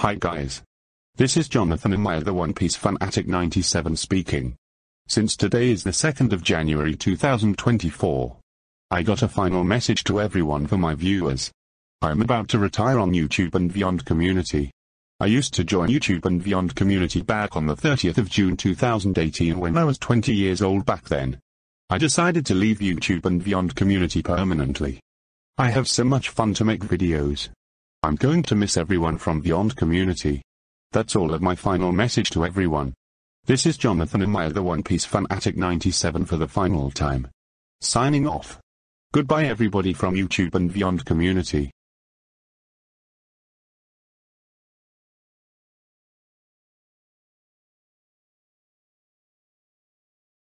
Hi guys. This is Jonathan and Amaya the One Piece Fanatic 97 speaking. Since today is the 2nd of January 2024, I got a final message to everyone for my viewers. I am about to retire on YouTube and Vyond Community. I used to join YouTube and Vyond Community back on the 30th of June 2018 when I was 20 years old back then. I decided to leave YouTube and Vyond Community permanently. I have so much fun to make videos. I'm going to miss everyone from Vyond Community. That's all of my final message to everyone. This is Jonathan Amaya the One Piece Fanatic 97 for the final time. Signing off. Goodbye everybody from YouTube and Vyond Community.